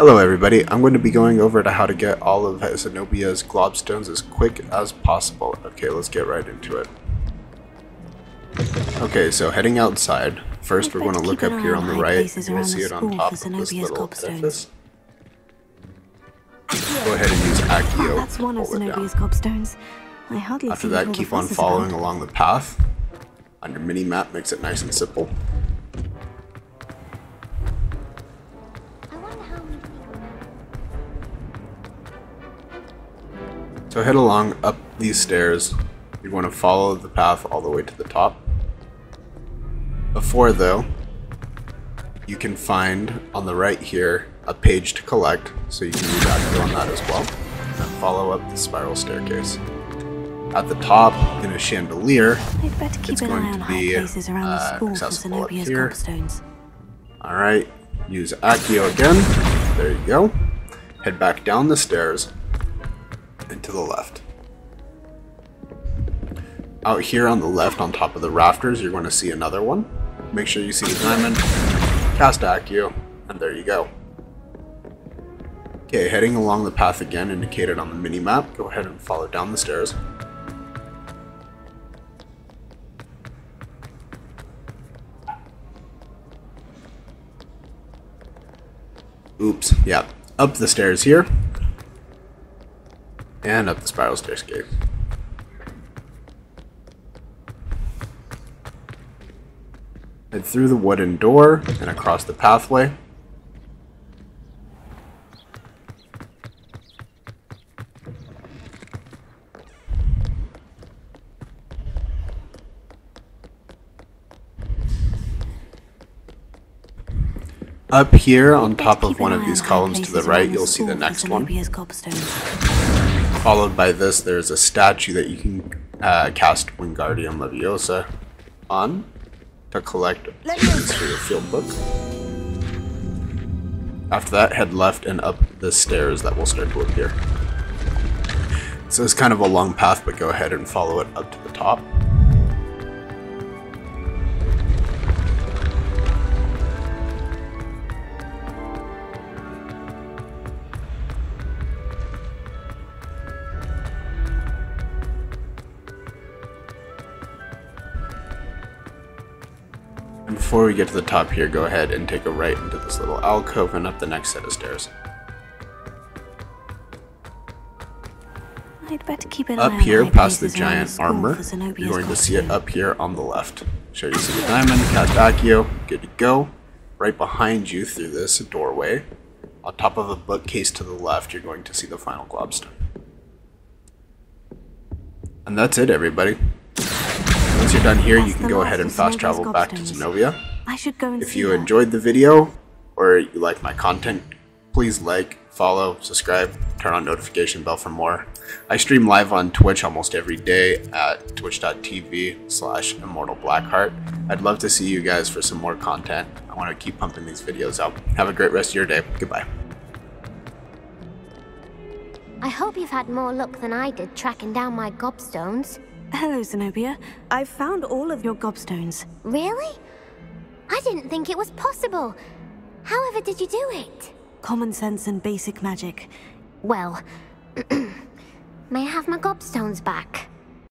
Hello everybody, I'm going to be going over to how to get all of Zenobia's gobstones as quick as possible. Okay, let's get right into it. Okay, so heading outside, first we're going to look up here on the right, and we'll see it on top of this little edifice. Go ahead and use ah, Accio. That's one of Zenobia's gobstones. I hardly After that, keep on following along the path. On your mini-map makes it nice and simple. So head along up these stairs. You want to follow the path all the way to the top. Before though, you can find on the right here a page to collect, so you can use Accio on that as well. And follow up the spiral staircase. At the top, in a chandelier, it's going to be uh, accessible up here. Alright, use Accio again. There you go. Head back down the stairs and to the left. Out here on the left, on top of the rafters, you're going to see another one. Make sure you see the diamond, cast Accio, and there you go. Okay, heading along the path again indicated on the mini-map, go ahead and follow down the stairs. Oops, yeah, up the stairs here, and up the spiral staircase. Head through the wooden door and across the pathway. Up here on top of one of these columns to the right, you'll see the next one. Followed by this, there's a statue that you can uh, cast Wingardium Leviosa on to collect keys for your field book. After that, head left and up the stairs that will start to appear. So it's kind of a long path, but go ahead and follow it up to the top. Before we get to the top here, go ahead and take a right into this little alcove and up the next set of stairs. I'd better keep an up here, past the giant armor, you're going to see it up here on the left. Show you see the diamond, cast Accio, good to go. Right behind you through this doorway, on top of a bookcase to the left, you're going to see the final gobstone. And that's it, everybody. Once you're done here, you can go ahead and fast travel back to Zenobia. I should go and if you enjoyed the video or you like my content, please like, follow, subscribe, turn on notification bell for more. I stream live on Twitch almost every day at twitch.tv slash immortal blackheart. I'd love to see you guys for some more content. I want to keep pumping these videos out. Have a great rest of your day. Goodbye. I hope you've had more luck than I did tracking down my gobstones. Hello, Zenobia. I've found all of your gobstones. Really? I didn't think it was possible. However did you do it? Common sense and basic magic. Well, may I have my gobstones back?